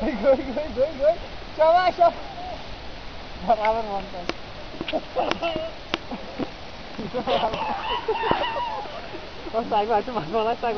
Gol, gol, gol, gol. chama chama Beraber montaj. O sai, vai, tu vai, tá vai lá, sai,